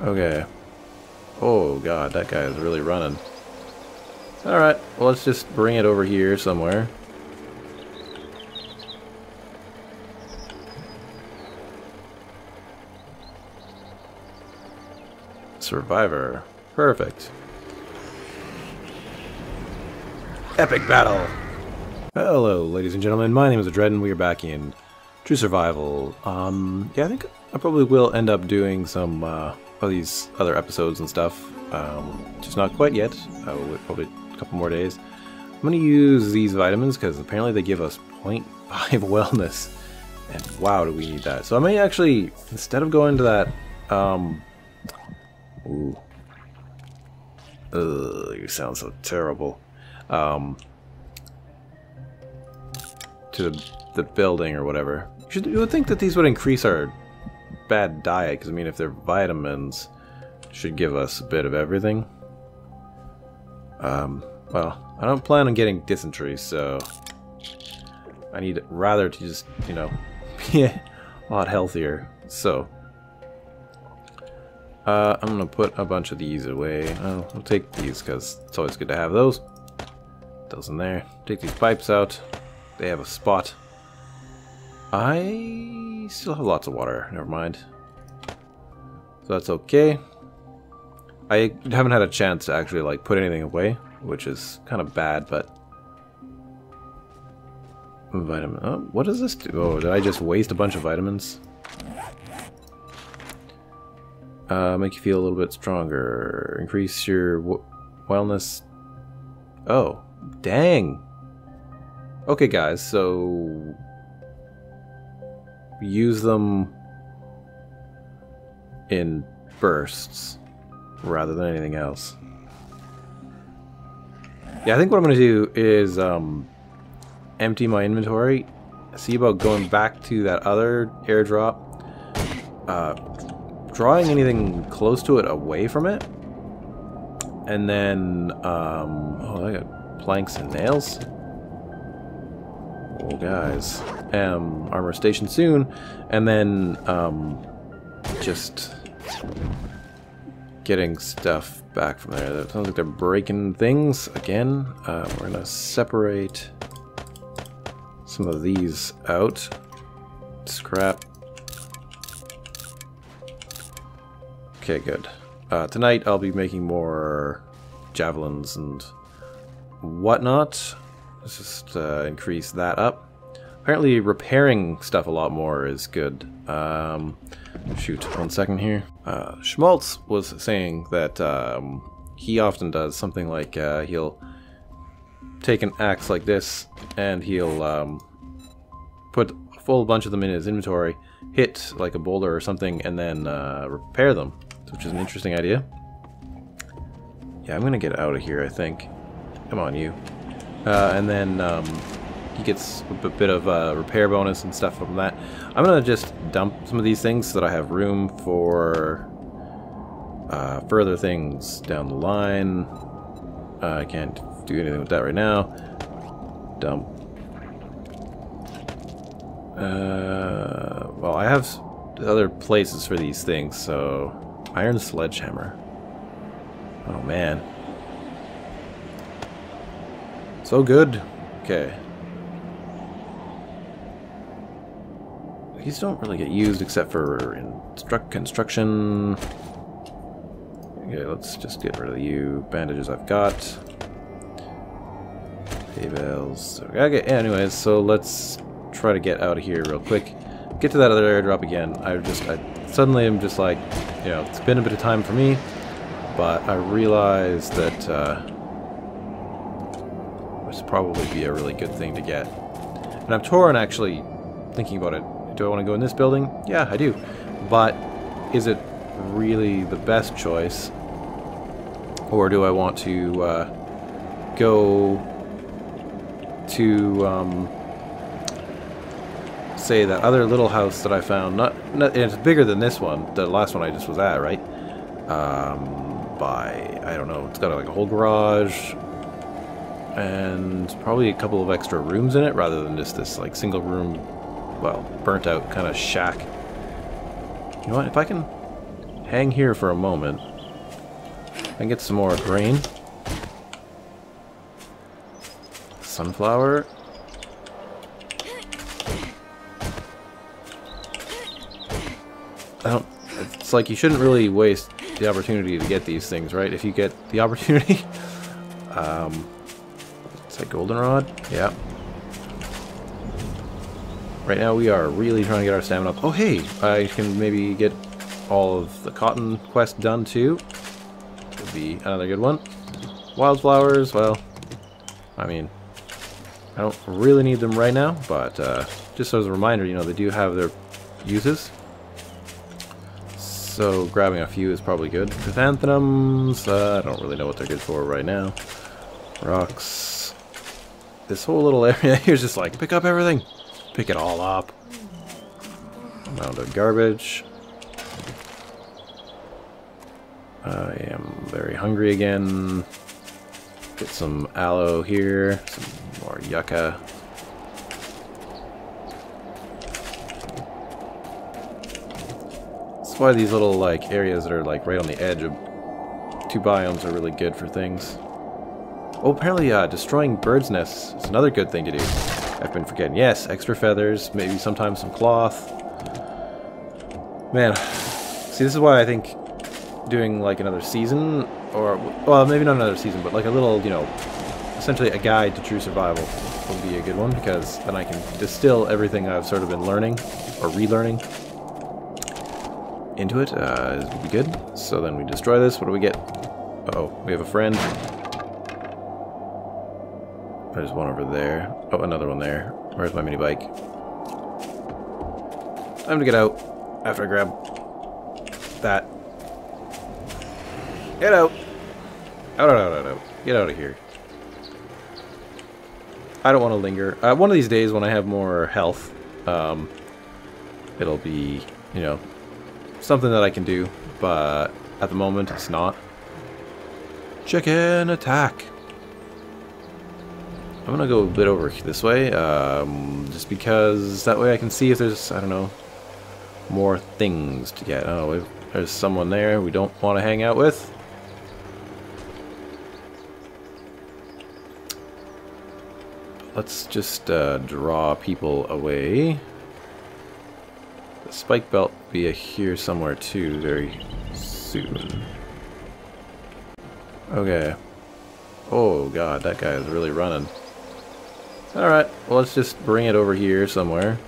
Okay. Oh god, that guy is really running. Alright, well let's just bring it over here somewhere. Survivor. Perfect. Epic battle! Hello, ladies and gentlemen. My name is Dread, and we are back in True Survival. Um, yeah, I think I probably will end up doing some uh, of these other episodes and stuff. Um, just not quite yet. Uh, probably a couple more days. I'm going to use these vitamins because apparently they give us 0.5 wellness. And wow, do we need that. So I may actually, instead of going to that... Um, ooh. Ugh, you sound so terrible. Um, to the, the building or whatever. You, should, you would think that these would increase our bad diet, because I mean, if they're vitamins, should give us a bit of everything. Um, well, I don't plan on getting dysentery, so I need rather to just, you know, be a lot healthier. So, uh, I'm gonna put a bunch of these away. I'll, I'll take these because it's always good to have those. Those in there. Take these pipes out. They have a spot. I still have lots of water. Never mind. So that's okay. I haven't had a chance to actually like put anything away, which is kind of bad, but vitamin. Oh, what does this do? Oh, did I just waste a bunch of vitamins? Uh, make you feel a little bit stronger. Increase your wellness. Oh, dang. Okay, guys, so use them in bursts rather than anything else. Yeah, I think what I'm going to do is um, empty my inventory, see about going back to that other airdrop, uh, drawing anything close to it away from it, and then, um, oh, I got planks and nails. Oh, guys. Um, armor station soon, and then, um, just getting stuff back from there. It sounds like they're breaking things again. Uh, we're gonna separate some of these out. Scrap. Okay, good. Uh, tonight I'll be making more javelins and whatnot. Let's just uh, increase that up. Apparently repairing stuff a lot more is good. Um, shoot, one second here. Uh, Schmaltz was saying that um, he often does something like uh, he'll take an axe like this and he'll um, put a full bunch of them in his inventory, hit like a boulder or something, and then uh, repair them, which is an interesting idea. Yeah, I'm gonna get out of here, I think. Come on, you. Uh, and then um, he gets a bit of a repair bonus and stuff from that. I'm gonna just dump some of these things so that I have room for uh, further things down the line. Uh, I can't do anything with that right now. Dump. Uh, well, I have other places for these things, so iron sledgehammer. Oh man. So good. Okay. These don't really get used except for in construction. Okay, let's just get rid of you. Bandages I've got. Hay bales. Okay, anyways, so let's try to get out of here real quick. Get to that other airdrop again. I just, I suddenly am just like, you know, it's been a bit of time for me, but I realize that uh, probably be a really good thing to get. And I'm torn actually thinking about it do I want to go in this building? Yeah, I do. But is it really the best choice? Or do I want to uh, go to, um, say, that other little house that I found? Not, not It's bigger than this one, the last one I just was at, right? Um, by, I don't know, it's got like a whole garage, and probably a couple of extra rooms in it rather than just this like single room well, burnt out kind of shack. You know what, if I can hang here for a moment and get some more grain. Sunflower. I don't... It's like you shouldn't really waste the opportunity to get these things, right? If you get the opportunity. um, goldenrod. Yeah. Right now we are really trying to get our stamina up. Oh hey, I can maybe get all of the cotton quest done too. Would be another good one. Wildflowers, well, I mean, I don't really need them right now, but uh, just as a reminder, you know, they do have their uses. So grabbing a few is probably good. Chrysanthemums, uh, I don't really know what they're good for right now. Rocks. This whole little area here is just like, pick up everything. Pick it all up. Amount of garbage. I am very hungry again. Get some aloe here, some more yucca. That's why these little like areas that are like right on the edge of two biomes are really good for things. Oh, apparently uh, destroying birds' nests is another good thing to do. I've been forgetting. Yes, extra feathers, maybe sometimes some cloth. Man, see, this is why I think doing like another season, or, well, maybe not another season, but like a little, you know, essentially a guide to true survival would be a good one, because then I can distill everything I've sort of been learning, or relearning, into it. Uh, it would be good. So then we destroy this. What do we get? Uh oh we have a friend. There's one over there. Oh, another one there. Where's my mini bike? Time to get out after I grab that. Get out! Out, out, out, out, out. Get out of here. I don't want to linger. Uh, one of these days when I have more health, um, it'll be, you know, something that I can do, but at the moment it's not. Chicken attack! I'm gonna go a bit over this way, um, just because that way I can see if there's, I don't know, more things to get. Oh, there's someone there we don't want to hang out with. Let's just uh, draw people away. The spike belt will be here somewhere too very soon. Okay. Oh god, that guy is really running. Alright, well let's just bring it over here somewhere.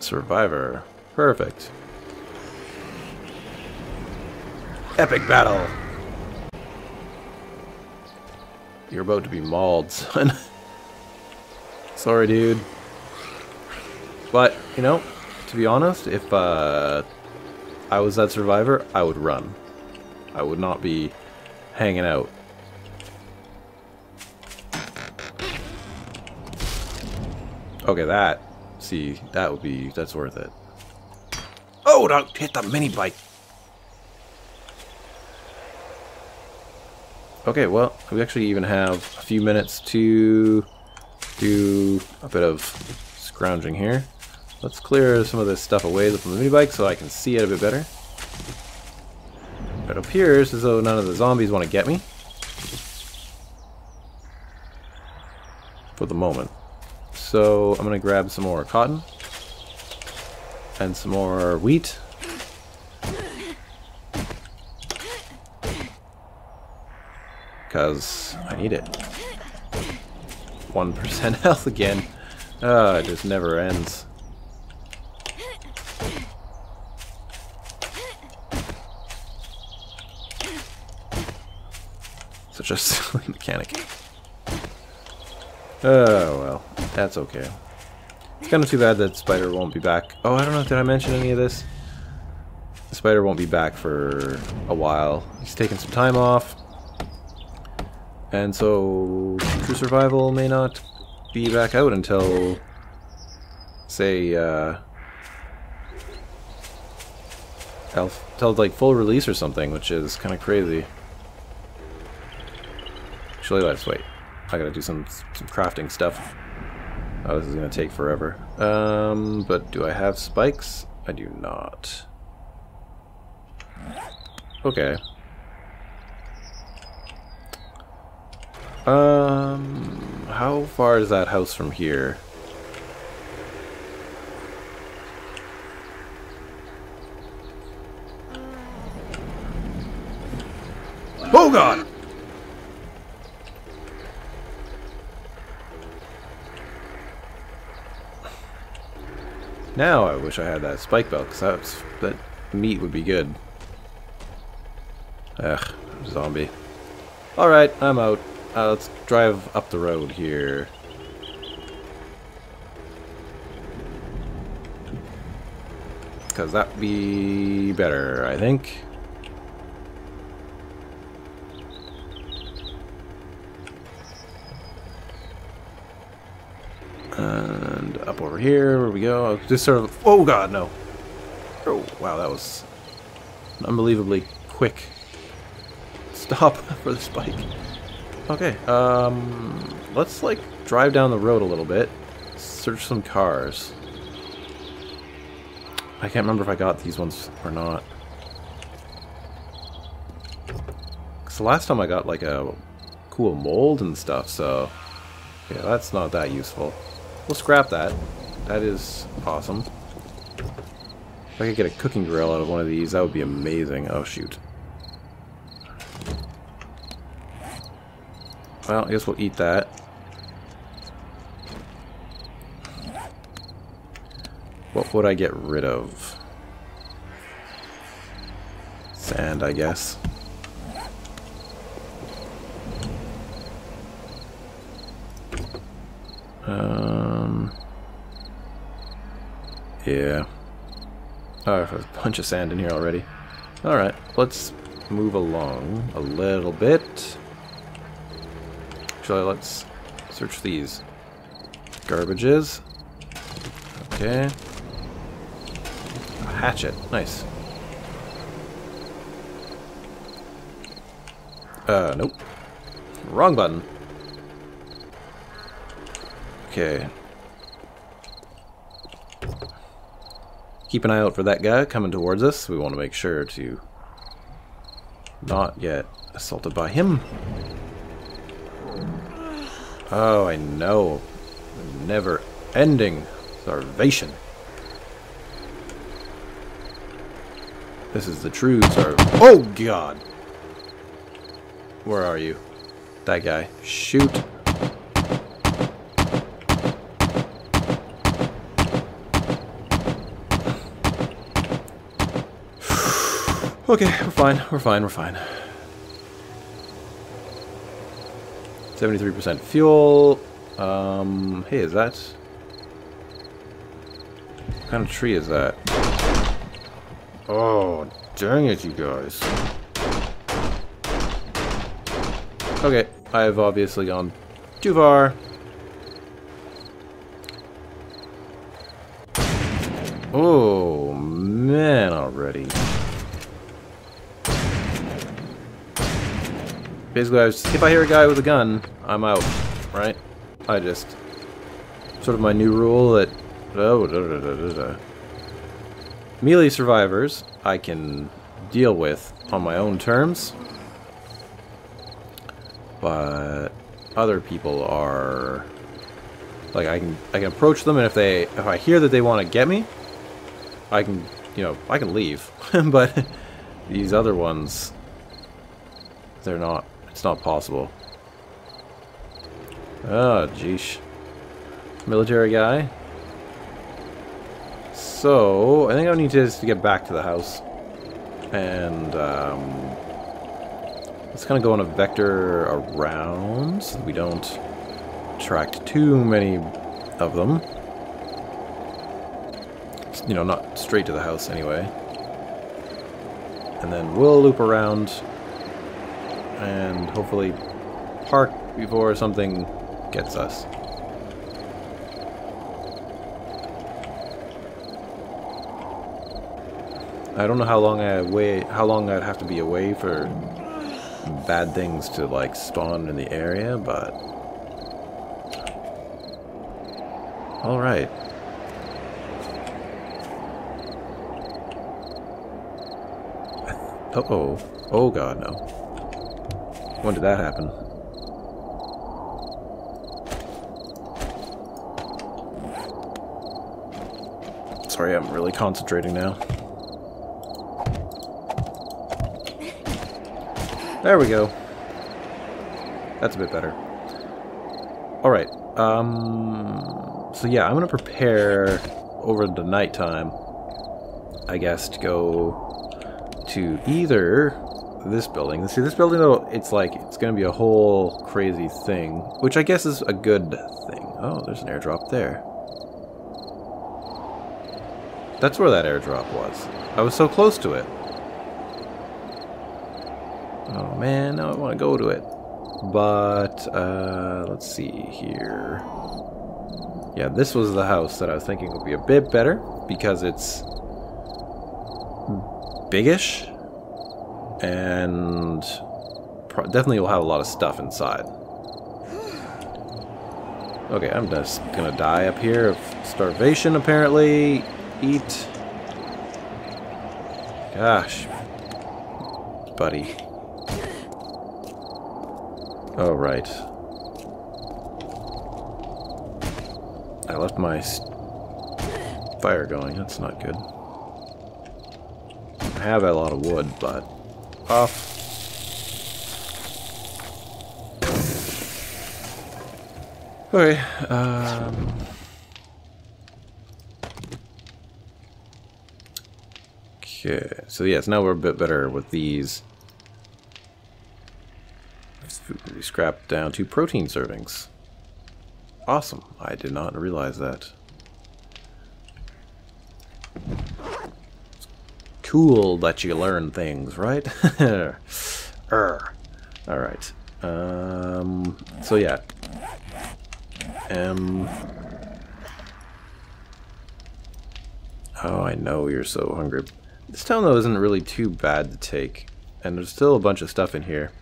Survivor. Perfect. Epic battle! You're about to be mauled, son. Sorry, dude. But, you know, to be honest, if, uh, I was that survivor, I would run. I would not be hanging out. Okay, that. See, that would be, that's worth it. Oh, don't hit the mini bike. Okay, well, we actually even have a few minutes to do a bit of scrounging here. Let's clear some of this stuff away from the mini bike so I can see it a bit better. It appears as though none of the zombies want to get me. For the moment. So I'm going to grab some more cotton. And some more wheat. Because I need it. 1% health again. Ah, it just never ends. A silly mechanic. Oh, well. That's okay. It's kind of too bad that Spider won't be back. Oh, I don't know. Did I mention any of this? Spider won't be back for a while. He's taking some time off. And so, True Survival may not be back out until, say, uh, until like full release or something, which is kind of crazy. Actually, let's wait. I gotta do some, some crafting stuff. Oh, this is gonna take forever. Um, but do I have spikes? I do not. Okay. Um, how far is that house from here? Oh god! Now I wish I had that spike belt, because that meat would be good. Ugh, zombie. Alright, I'm out. Uh, let's drive up the road here. Because that'd be better, I think. Up over here, where we go. Just sort of... Oh god, no. Oh, wow, that was unbelievably quick stop for the spike. Okay, um, let's like drive down the road a little bit, search some cars. I can't remember if I got these ones or not. Cause the last time I got like a cool mold and stuff, so yeah, that's not that useful. We'll scrap that. That is awesome. If I could get a cooking grill out of one of these, that would be amazing. Oh shoot. Well, I guess we'll eat that. What would I get rid of? Sand, I guess. Uh, Um. Yeah. Oh, there's a bunch of sand in here already. Alright, let's move along a little bit. Actually, let's search these. Garbages. Okay. A hatchet. Nice. Uh, nope. Wrong button. Okay. Keep an eye out for that guy coming towards us. We want to make sure to not get assaulted by him. Oh, I know. Never ending starvation. This is the true starve. Oh, God! Where are you? That guy. Shoot. Okay, we're fine. We're fine. We're fine. 73% fuel. Um, hey, is that... What kind of tree is that? Oh, dang it, you guys. Okay, I've obviously gone too far. Oh, man, already. Basically, I was, if I hear a guy with a gun, I'm out, right? I just... Sort of my new rule that... Oh, da, da, da, Melee survivors, I can deal with on my own terms. But other people are like I can I can approach them and if they if I hear that they want to get me, I can you know, I can leave. but these other ones they're not it's not possible. Oh, jeesh. Military guy. So, I think I need to, to get back to the house. And, um... Let's kind of go on a vector around so we don't attract too many of them. You know, not straight to the house anyway. And then we'll loop around and hopefully park before something gets us. I don't know how long I wait how long I'd have to be away for bad things to like spawn in the area, but Alright. Uh oh. Oh god, no. When did that happen? Sorry, I'm really concentrating now. There we go. That's a bit better. Alright, um... So yeah, I'm gonna prepare over the nighttime, I guess, to go to either this building. See, this building, though, it's like, it's gonna be a whole crazy thing, which I guess is a good thing. Oh, there's an airdrop there. That's where that airdrop was. I was so close to it. Oh man, now I want to go to it. But, uh, let's see here. Yeah, this was the house that I was thinking would be a bit better because it's biggish and definitely will have a lot of stuff inside. Okay, I'm just gonna die up here of starvation apparently. Eat. Gosh. Buddy. Oh, right. I left my fire going. That's not good. I have a lot of wood, but off. Okay, um... Okay, so yes, now we're a bit better with these we scrapped down to protein servings. Awesome. I did not realize that. Cool that you learn things, right? Err. Alright. Um, so yeah. Um, oh, I know you're so hungry. This town, though, isn't really too bad to take. And there's still a bunch of stuff in here.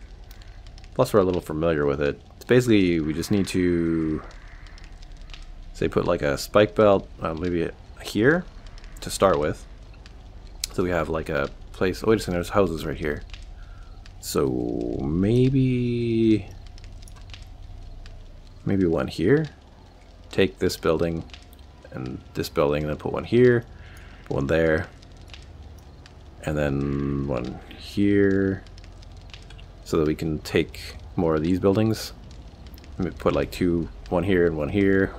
Plus we're a little familiar with it. It's basically, we just need to, say, put like a spike belt, uh, maybe here to start with. So we have like a place, oh wait a second, there's houses right here. So maybe, maybe one here. Take this building and this building, and then put one here, put one there, and then one here, so that we can take more of these buildings. Let me put like two, one here and one here.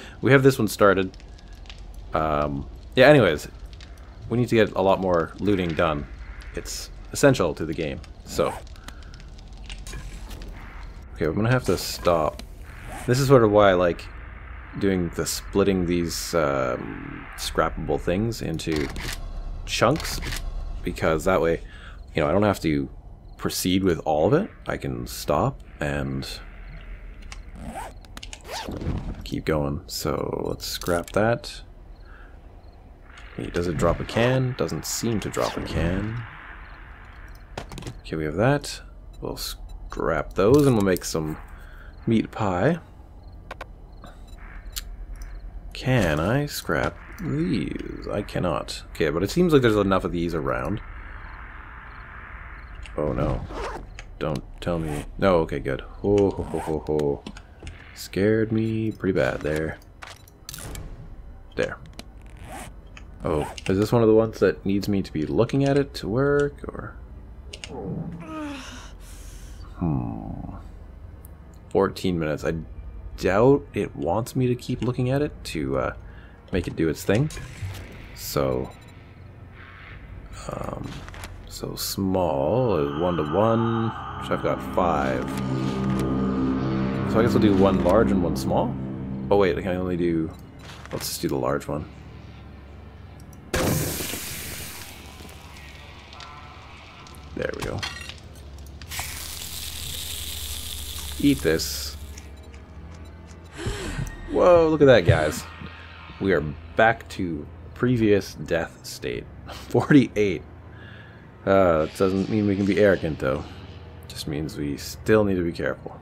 we have this one started. Um, yeah, anyways, we need to get a lot more looting done. It's essential to the game. So, okay, I'm gonna have to stop. This is sort of why I like doing the splitting these um, scrappable things into chunks because that way, you know, I don't have to proceed with all of it, I can stop and keep going. So let's scrap that. Does it drop a can? Doesn't seem to drop a can. Okay, we have that. We'll scrap those and we'll make some meat pie. Can I scrap these? I cannot. Okay, but it seems like there's enough of these around. Oh no. Don't tell me. No, okay, good. Ho ho ho ho ho. Scared me pretty bad there. There. Oh, is this one of the ones that needs me to be looking at it to work, or? Hmm. 14 minutes. I doubt it wants me to keep looking at it to uh, make it do its thing. So, um, so small is one to one, which I've got five. So I guess I'll do one large and one small. Oh wait, I can only do, let's just do the large one. There we go. Eat this. Whoa, look at that, guys. We are back to previous death state. 48. Uh, doesn't mean we can be arrogant, though. Just means we still need to be careful.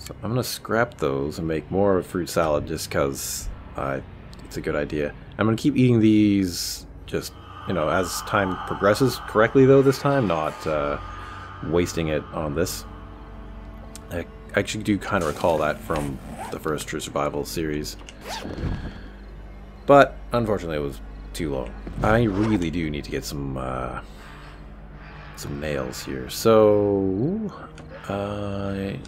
So I'm going to scrap those and make more of a fruit salad just because uh, it's a good idea. I'm going to keep eating these just, you know, as time progresses correctly, though, this time, not uh, wasting it on this. I actually do kind of recall that from the first True Survival series. But, unfortunately, it was too long. I really do need to get some, uh, some nails here. So, I...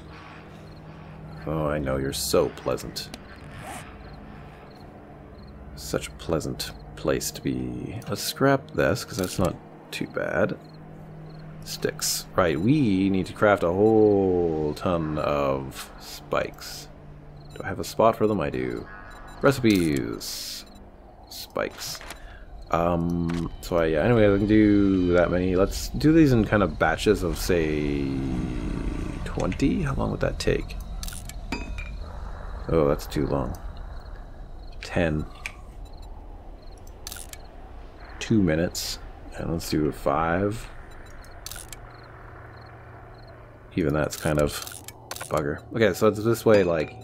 Oh, I know, you're so pleasant. Such a pleasant place to be. Let's scrap this, because that's not too bad. Sticks. Right, we need to craft a whole ton of spikes. Do I have a spot for them? I do. Recipes. Spikes. Um, so I, yeah, anyway, I can do that many. Let's do these in kind of batches of, say, 20? How long would that take? Oh, that's too long. 10. Two minutes. And let's do five. Even that's kind of bugger. Okay, so it's this way, like,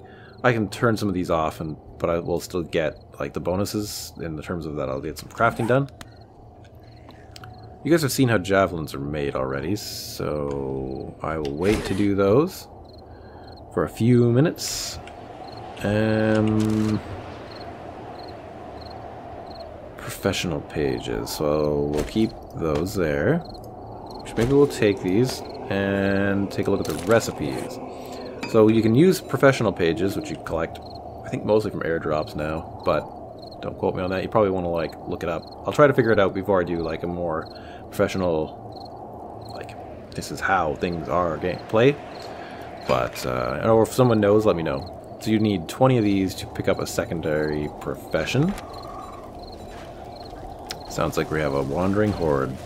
I can turn some of these off, and but I will still get, like, the bonuses in the terms of that I'll get some crafting done. You guys have seen how javelins are made already, so I will wait to do those for a few minutes. Um, professional pages, so we'll keep those there. Which maybe we'll take these and take a look at the recipes. So you can use professional pages, which you collect, I think mostly from airdrops now, but don't quote me on that. You probably want to like look it up. I'll try to figure it out before I do like a more professional, like this is how things are game play. But uh, or if someone knows, let me know. So you need 20 of these to pick up a secondary profession. Sounds like we have a wandering horde.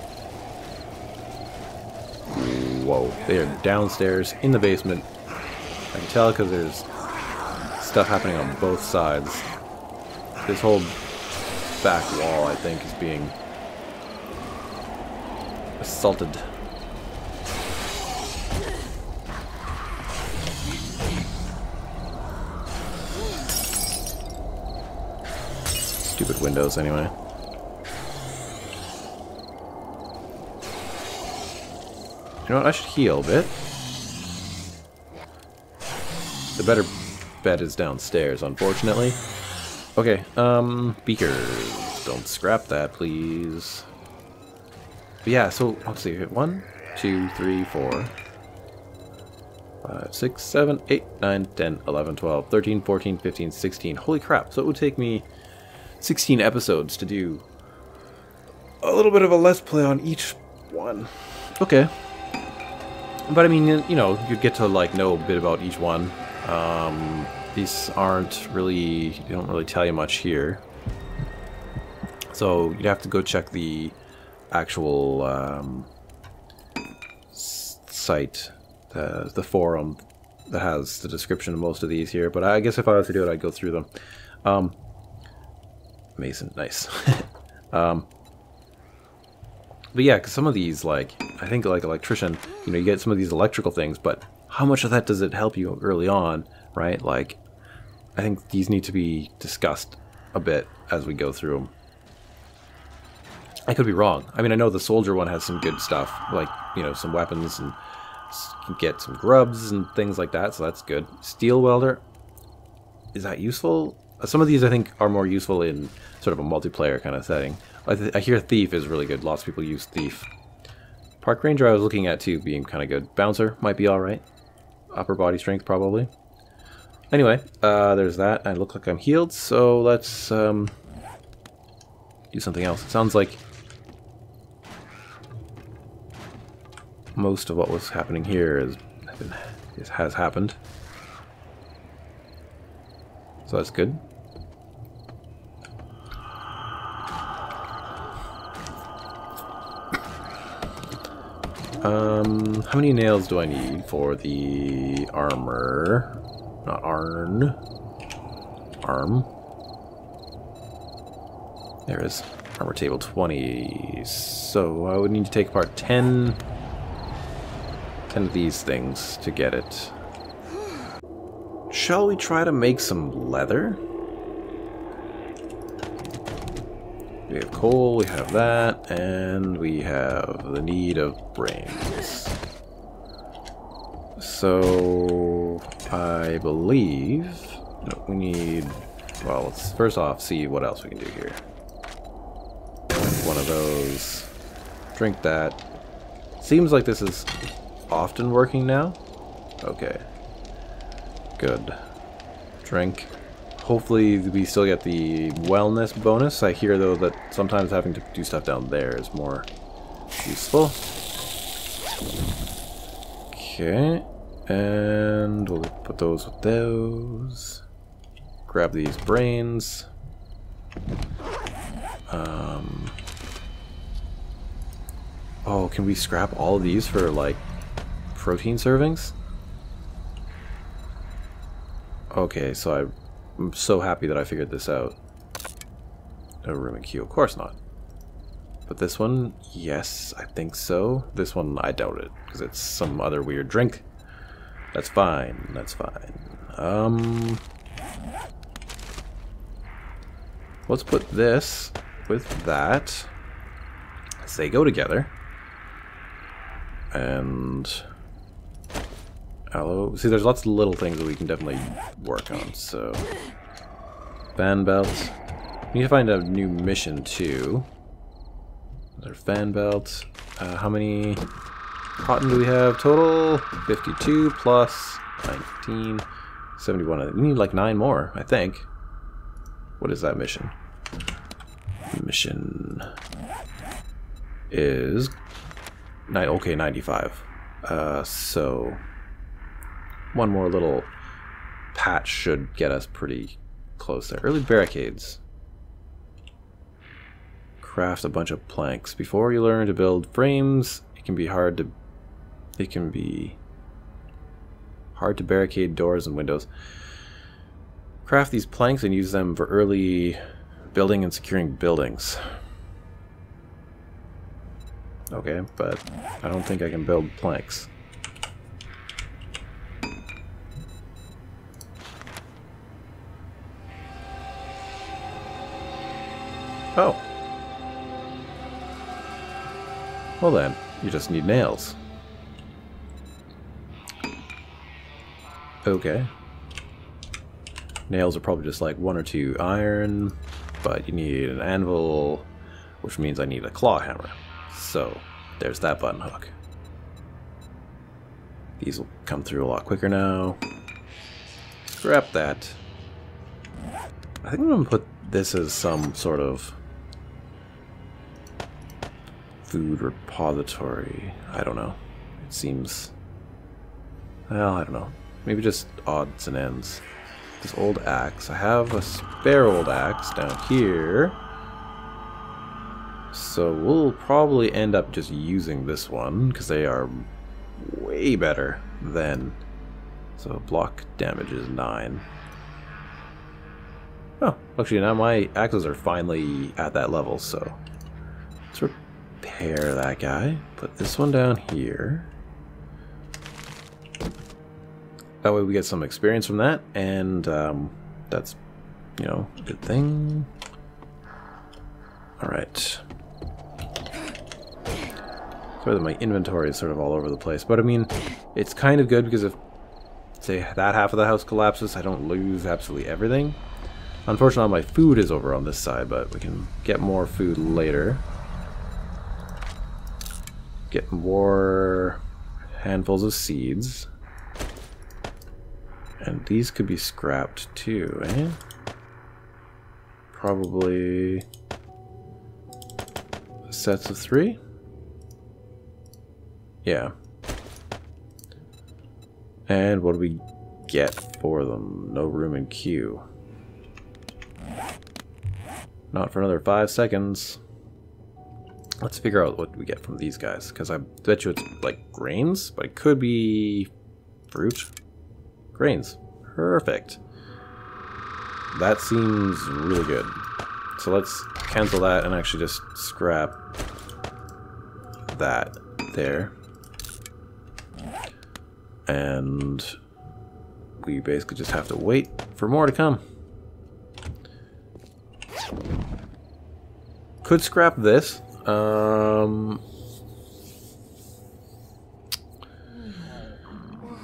Whoa, they are downstairs in the basement. I can tell because there's stuff happening on both sides. This whole back wall, I think, is being assaulted. Stupid windows, anyway. You know what? I should heal a bit. The better bed is downstairs, unfortunately. Okay, um, beakers. Don't scrap that, please. But yeah, so, let's see, one, two, three, four, five, six, seven, eight, nine, ten, eleven, twelve, thirteen, fourteen, fifteen, sixteen. Holy crap, so it would take me 16 episodes to do a little bit of a let's play on each one. Okay. But I mean, you know, you'd get to like know a bit about each one. Um, these aren't really, they don't really tell you much here. So you'd have to go check the actual um, site, the, the forum that has the description of most of these here. But I guess if I was to do it, I'd go through them. Um, Mason, nice. um, but yeah, because some of these, like, I think like electrician, you know, you get some of these electrical things, but how much of that does it help you early on, right? Like, I think these need to be discussed a bit as we go through them. I could be wrong. I mean, I know the soldier one has some good stuff, like, you know, some weapons and get some grubs and things like that, so that's good. Steel welder, is that useful? Some of these I think are more useful in sort of a multiplayer kind of setting. I, I hear thief is really good. Lots of people use thief. Park ranger I was looking at too being kind of good. Bouncer might be alright. Upper body strength, probably. Anyway, uh, there's that. I look like I'm healed, so let's um, do something else. It sounds like most of what was happening here is, is has happened. So that's good. Um, how many nails do I need for the armor? Not Arn. Arm. There is armor table 20. So I would need to take apart 10, 10 of these things to get it. shall we try to make some leather? We have coal, we have that, and we have the need of brains. So, I believe no, we need, well, let's first off see what else we can do here. One of those, drink that. Seems like this is often working now. Okay. Good. Drink. Hopefully we still get the wellness bonus. I hear though that sometimes having to do stuff down there is more useful. Okay. And we'll put those with those. Grab these brains. Um, oh, can we scrap all these for like protein servings? Okay, so I I'm so happy that I figured this out. No room in queue. Of course not. But this one, yes, I think so. This one, I doubt it, because it's some other weird drink. That's fine. That's fine. Um, let's put this with that. As they go together. And aloe. See, there's lots of little things that we can definitely work on, so... Fan belt. We need to find a new mission, too. Another fan belt. Uh, how many cotton do we have total? 52 plus 19. 71. We need like nine more, I think. What is that mission? Mission is... Nine, okay, 95. Uh, so one more little patch should get us pretty close there. Early barricades. Craft a bunch of planks. Before you learn to build frames, it can be hard to it can be hard to barricade doors and windows. Craft these planks and use them for early building and securing buildings. Okay, but I don't think I can build planks. Oh. Well then, you just need nails. Okay. Nails are probably just like one or two iron, but you need an anvil, which means I need a claw hammer. So, there's that button hook. These will come through a lot quicker now. Scrap that. I think I'm going to put this as some sort of food repository. I don't know. It seems... Well, I don't know. Maybe just odds and ends. This old axe. I have a spare old axe down here. So we'll probably end up just using this one, because they are way better than... So block damage is 9. Oh, actually now my axes are finally at that level, so... Let's repair that guy. Put this one down here. That way we get some experience from that, and um, that's, you know, a good thing. Alright. Sorry that my inventory is sort of all over the place, but I mean, it's kind of good because if, say, that half of the house collapses, I don't lose absolutely everything. Unfortunately, my food is over on this side, but we can get more food later get more handfuls of seeds. And these could be scrapped too, eh? Probably sets of three? Yeah. And what do we get for them? No room in queue. Not for another five seconds. Let's figure out what we get from these guys, because I bet you it's like grains, but it could be fruit. Grains. Perfect. That seems really good. So let's cancel that and actually just scrap that there. And we basically just have to wait for more to come. Could scrap this. Um,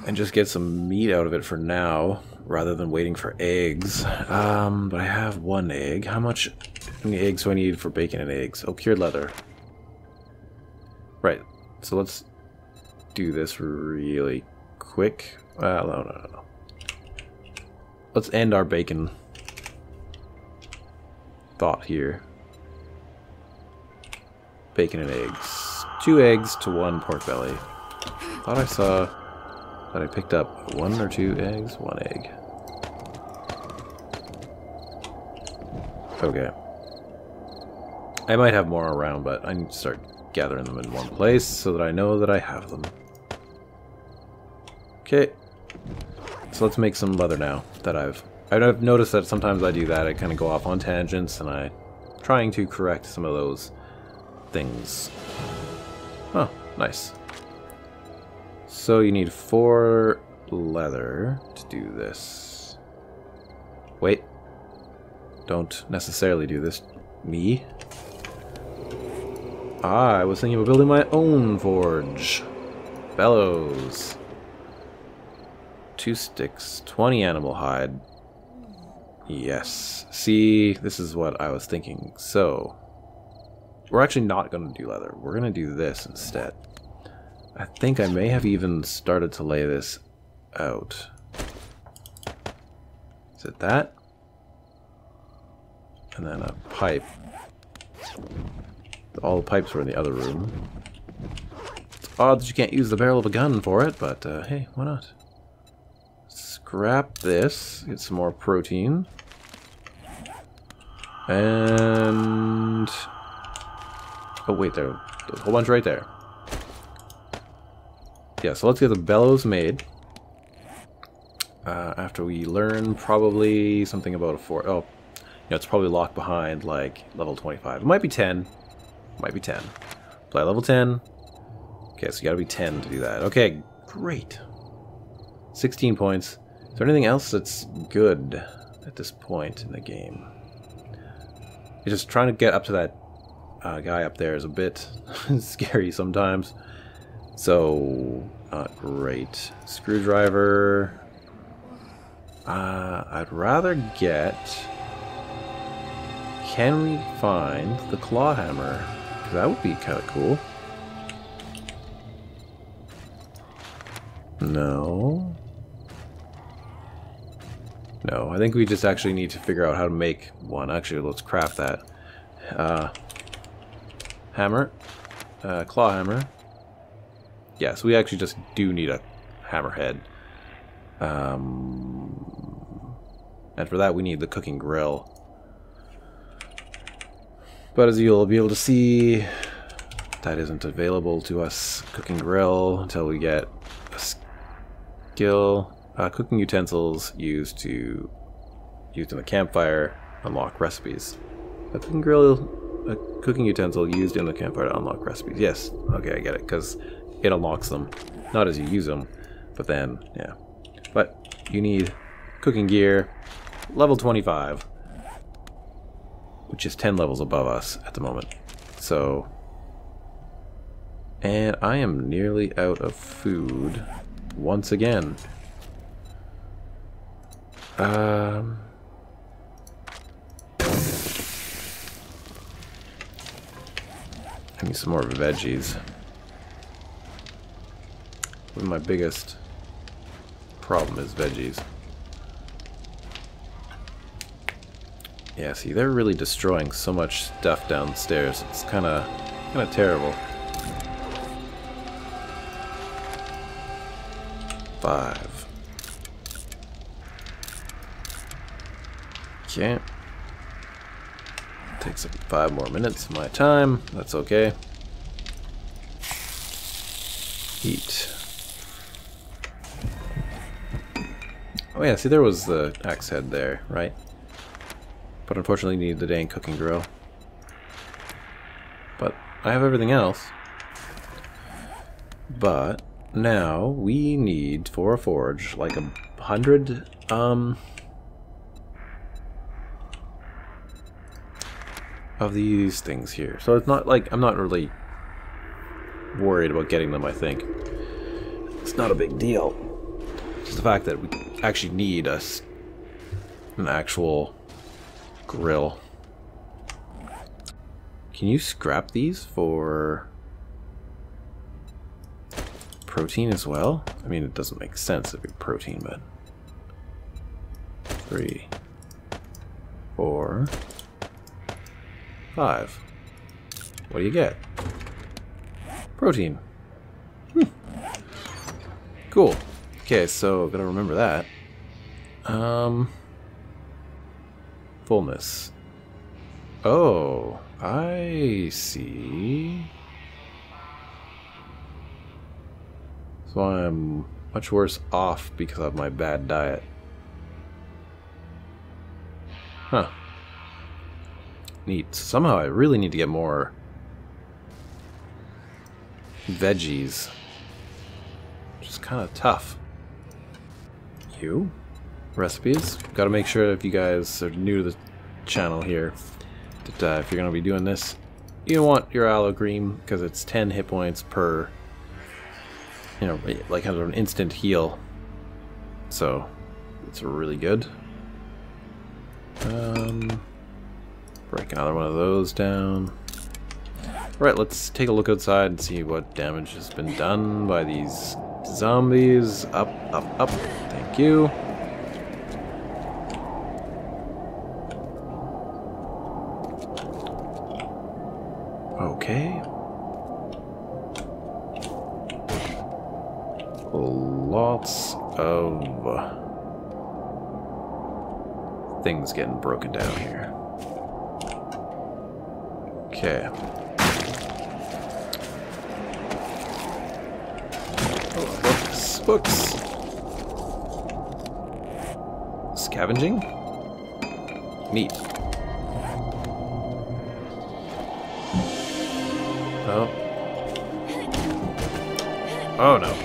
and just get some meat out of it for now, rather than waiting for eggs. Um, but I have one egg. How much eggs do I need for bacon and eggs? Oh, cured leather. Right. So let's do this really quick. Well, no, no, no, no. Let's end our bacon thought here. Bacon and eggs. Two eggs to one pork belly. Thought I saw that I picked up one or two eggs, one egg. Okay. I might have more around, but I need to start gathering them in one place so that I know that I have them. Okay. So let's make some leather now that I've... I've noticed that sometimes I do that. I kind of go off on tangents and I... Trying to correct some of those things. Oh, nice. So you need four leather to do this. Wait. Don't necessarily do this. Me? Ah, I was thinking of building my own forge. Bellows. Two sticks, 20 animal hide. Yes. See, this is what I was thinking. So, we're actually not going to do leather. We're going to do this instead. I think I may have even started to lay this out. Is it that? And then a pipe. All the pipes were in the other room. It's odd that you can't use the barrel of a gun for it, but uh, hey, why not? Scrap this, get some more protein. And... Oh wait, there, there's a whole bunch right there. Yeah, so let's get the bellows made. Uh, after we learn probably something about a fort. Oh, yeah, it's probably locked behind like level 25. It might be 10. Might be 10. Play level 10. Okay, so you gotta be 10 to do that. Okay, great. 16 points. Is there anything else that's good at this point in the game? You're just trying to get up to that uh, guy up there is a bit scary sometimes. So, not great. Screwdriver. Uh, I'd rather get... Can we find the claw hammer? That would be kind of cool. No. No, I think we just actually need to figure out how to make one. Actually, let's craft that. Uh, hammer. Uh, claw hammer. Yes, we actually just do need a hammerhead. Um, and for that we need the cooking grill. But as you'll be able to see, that isn't available to us. Cooking grill until we get a skill. Uh, cooking utensils used to used in the campfire unlock recipes. A cooking grill, a cooking utensil used in the campfire to unlock recipes. Yes, okay, I get it, because it unlocks them, not as you use them, but then yeah. But you need cooking gear, level 25 which is 10 levels above us at the moment. So, and I am nearly out of food once again. Um, I need some more veggies. My biggest problem is veggies. Yeah, see, they're really destroying so much stuff downstairs. It's kind of kind of terrible. Five. Okay. Takes five more minutes of my time. That's okay. Heat. Oh yeah, see there was the axe head there, right? But unfortunately need the dang cooking grill. But I have everything else. But now we need for a forge like a hundred. Um, of these things here. So it's not like I'm not really worried about getting them, I think. It's not a big deal. Just the fact that we actually need a, an actual grill. Can you scrap these for protein as well? I mean, it doesn't make sense to be protein, but... Three, four, five. What do you get? Protein. Hmm. Cool. Okay, so gotta remember that. Um, fullness. Oh, I see. So I'm much worse off because of my bad diet. Huh. Neat. Somehow I really need to get more veggies. Which is kind of tough. You? Recipes? Gotta make sure if you guys are new to the channel here, that uh, if you're gonna be doing this, you want your aloe cream because it's 10 hit points per you know, like kind of an instant heal. So, it's really good. Um, break another one of those down. Alright, let's take a look outside and see what damage has been done by these zombies. Up, up, up. Thank you. Okay. lots of things getting broken down here. Okay. Oh, books, books. Scavenging? Neat. Oh. Oh no.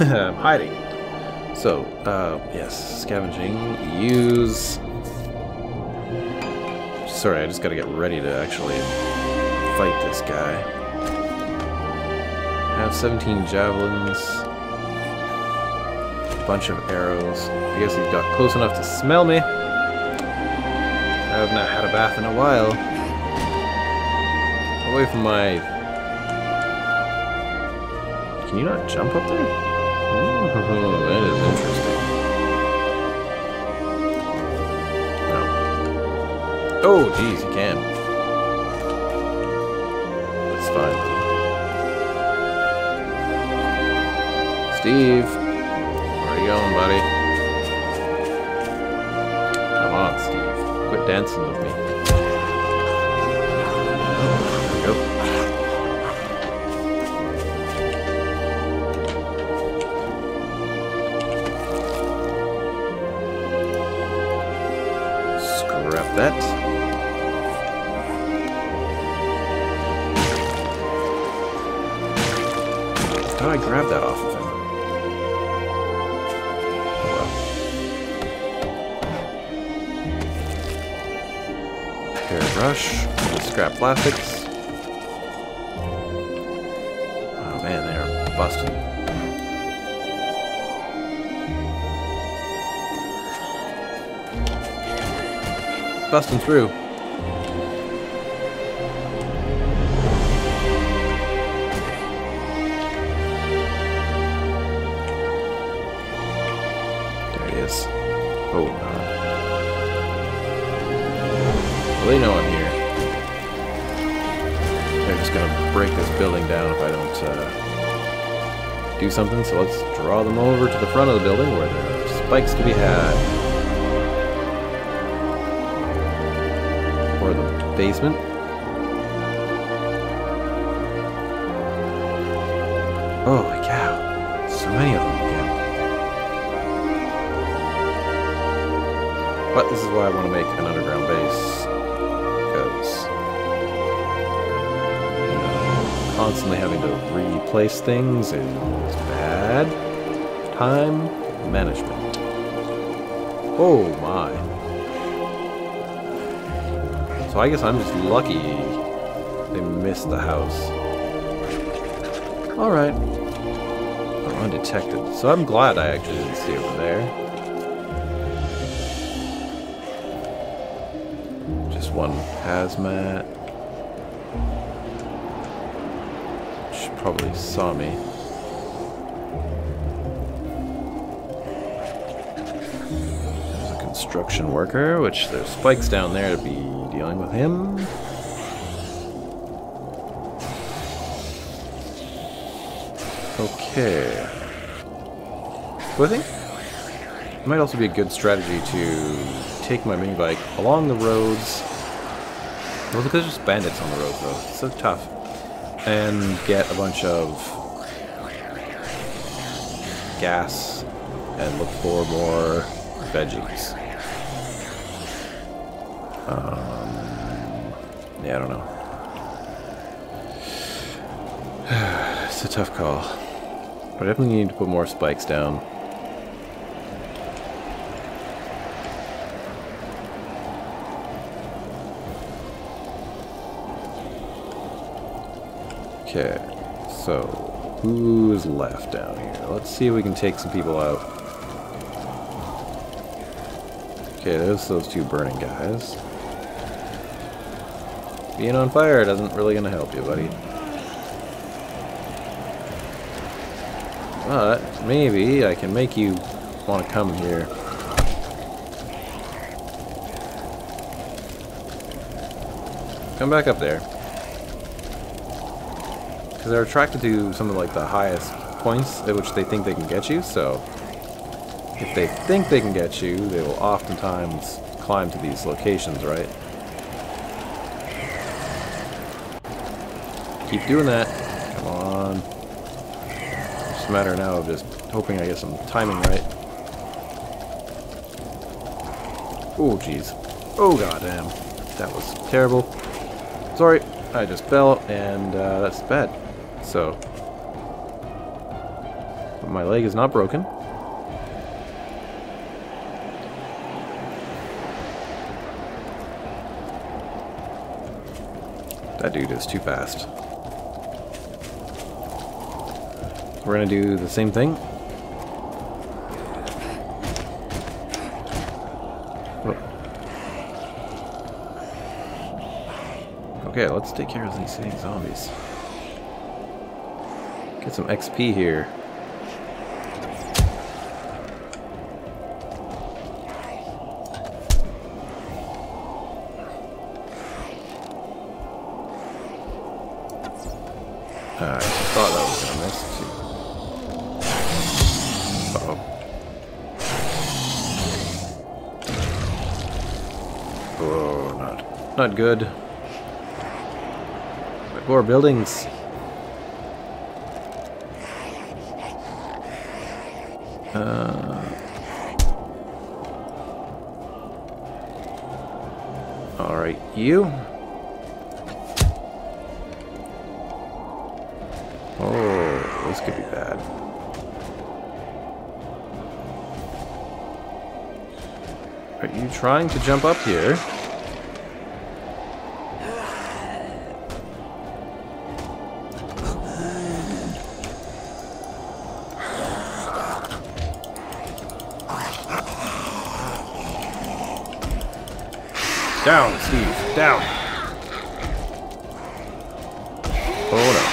I'm hiding. So, uh, yes, scavenging. Use. Sorry, I just gotta get ready to actually fight this guy. I have 17 javelins. A bunch of arrows. I guess he got close enough to smell me. I have not had a bath in a while. Away from my can you not jump up there? Oh, that is interesting. No. Oh, geez, you can. That's fine. Steve, busting through. There he is. Oh, no. Well, they know I'm here. They're just gonna break this building down if I don't uh, do something, so let's draw them over to the front of the building where there are spikes to be had. Or the basement. Oh, Holy cow. So many of them again. But this is why I want to make an underground base. Because constantly having to replace things is bad. Time management. Oh my. So I guess I'm just lucky they missed the house. Alright. Oh, undetected. So I'm glad I actually didn't see over there. Just one hazmat. She probably saw me. There's a construction worker, which there's spikes down there to be dealing with him. Okay. So I think it might also be a good strategy to take my mini bike along the roads. Well, because there's just bandits on the roads, though. It's so tough. And get a bunch of gas and look for more veggies. Um, yeah, I don't know. it's a tough call. But I definitely need to put more spikes down. Okay, so who's left down here? Let's see if we can take some people out. Okay, there's those two burning guys. Being on fire doesn't really gonna help you, buddy. But maybe I can make you want to come here. Come back up there. Because they're attracted to some of like the highest points at which they think they can get you, so if they think they can get you, they will oftentimes climb to these locations, right? Keep doing that. Come on. It's a matter now of just hoping I get some timing right. Oh, jeez. Oh, goddamn. That was terrible. Sorry, I just fell, and uh, that's bad. So, my leg is not broken. That dude is too fast. We're gonna do the same thing. Okay, let's take care of these sitting zombies. Get some XP here. Good. More buildings. Uh, all right, you. Oh, this could be bad. Are you trying to jump up here? Down, Steve, down. Oh no.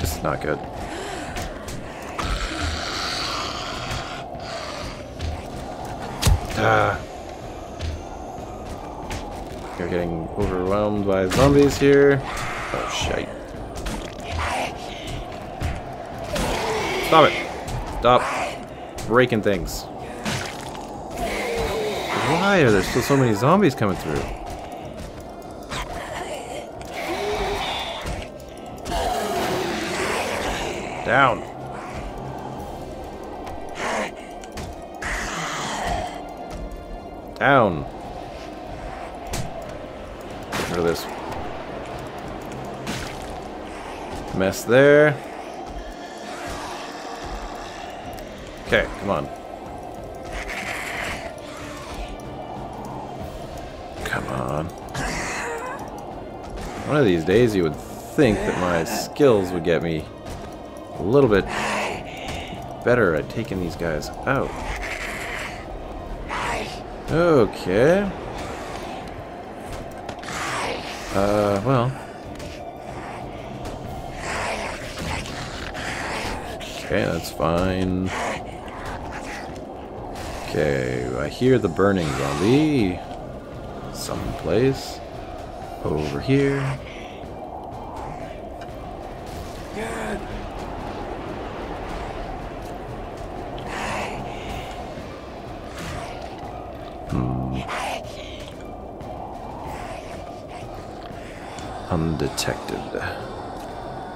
This is not good. Ah. You're getting overwhelmed by zombies here. Oh, shite. Stop breaking things. Why are there still so many zombies coming through? Down. Down. Get rid of this mess there. Okay, come on. Come on. One of these days you would think that my skills would get me a little bit better at taking these guys out. Okay. Uh, well. Okay, that's fine. Okay, I hear the burning zombie. Someplace. Over here. undetected.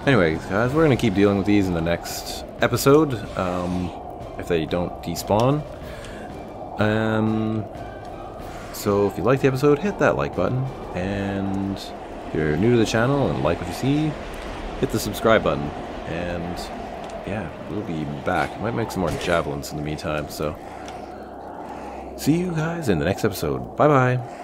Anyway, guys, we're going to keep dealing with these in the next episode, um, if they don't despawn. Um, so if you like the episode, hit that like button, and if you're new to the channel and like what you see, hit the subscribe button, and yeah, we'll be back. Might make some more javelins in the meantime, so see you guys in the next episode. Bye-bye.